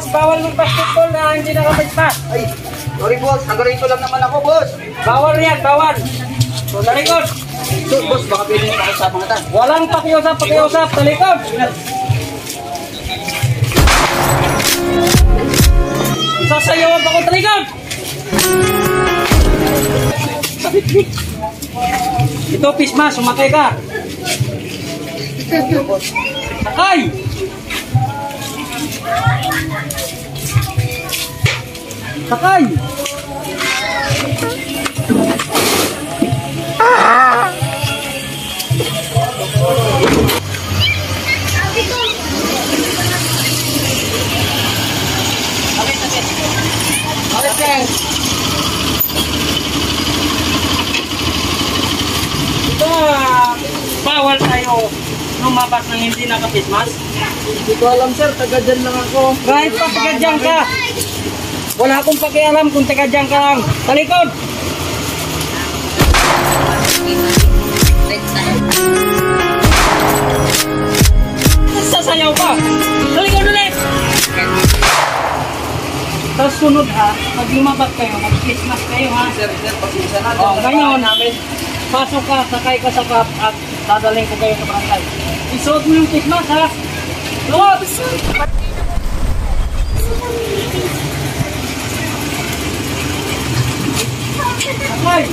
boss, bawal mag-basketball na hindi nakapagpas. Ay, sorry boss. Nagarito lang naman ako, boss. Bawal yan, bawal. So, sa likod. So, boss, baka pwede mo pakisama nga tan. Walang pakiusap, pakiusap. Sa likod. Sasayawan pa ko sa likod. Ito, Pisma, sumakay ka. Sakay! Sakay! Okay, sir. Ito, ah, bawal tayo lumabas ng hindi nakapismas. Hindi ko alam, sir. Taga dyan lang ako. Kahit pa taga ka. Wala akong pakialam kung taga ka lang. Sa likod! Sasayaw ka! Sa likod ulit! Tapos sunod ha, pag lumabas kayo, mag-Christmas kayo ha. Sir, sir, pasensya na. Oh, Dyan ngayon, namin. pasok ka, sakay ka sa kap at dadaling ko kayo sa barangay. Isuot mo yung Christmas ha. Suot! Sakay!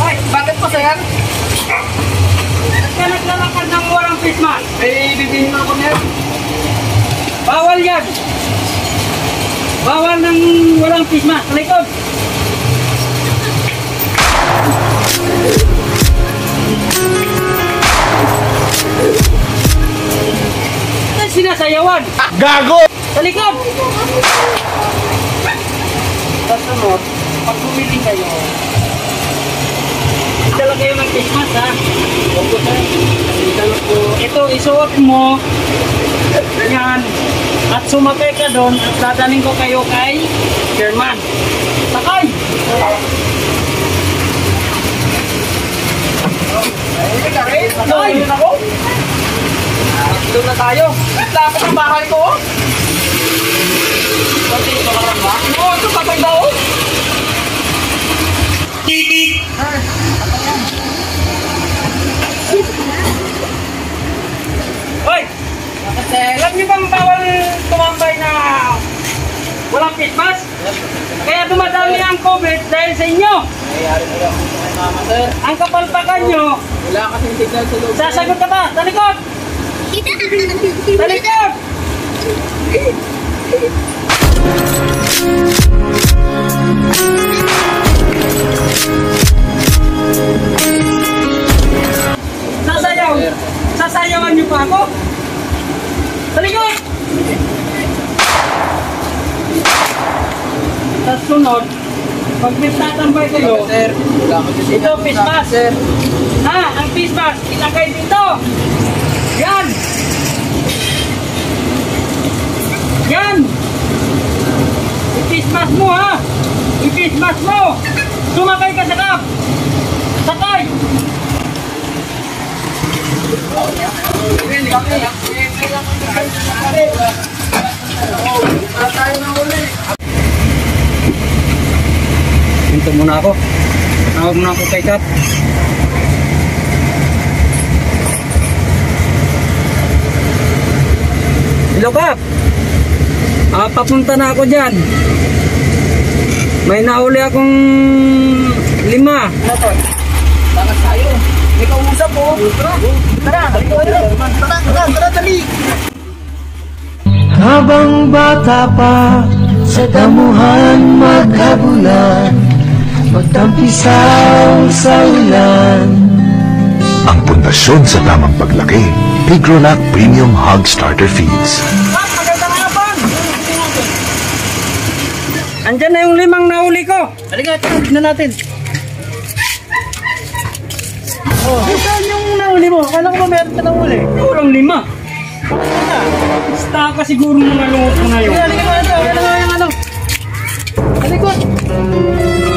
Ay, bakit po, sir? Ba't ka naglalakad ng walang Christmas? May bibihin ako niyan. Bawal yan! Bawal ng walang Christmas. Sa likod! Ito sinasayawan. Gago! Sa likod! Sa sunod, pag bumili kayo, dala kayo ng Christmas ha. Opo sir. Ito, isuot mo. Yan. At sumakay ka doon at dadaling ko kayo kay Sherman. Sakay! Sakay! ako? Doon na tayo. Lapit ang bahay ko. oh. Pati ito ka ba? Oo, ito patay daw. oh. Hoy! Alam niyo bang bawal tumambay na walang Christmas? Kaya dumadami ang COVID dahil sa inyo. Ang kapalpakan nyo, Wala kasing signal sa loob. sasagot ka ba? Sa likod! Sa Sa sunod, pag may tatambay kayo, Sir. Ito, fish pass. Sir. Ha? Ang fish mask, ilagay dito. Yan. Yan. I-fish mask mo ha. I-fish mask mo. Sumakay ka sa kap. Sakay. Hinto muna ako. Tawag muna ako kay Kap. Hello Kap. Ah, papunta na ako dyan. May nauli akong lima. Bakit tayo? May kausap po. Tara. Tara. Tara. Tara. Tara. Dali. Habang bata pa sa damuhan magkabulan Magtampisaw sa ulan Ang pundasyon sa tamang paglaki. Pigrolac Premium Hog Starter Feeds. Andyan na yung limang nauli ko. Halika, tignan natin. Oh. Saan yung nauli mo? Kala ko ba meron ka nauli? Kurang lima. Basta ka siguro mga lungot mo na yun. Halika, halika. Halika nga yung ano. likod. Nasa yung lupa?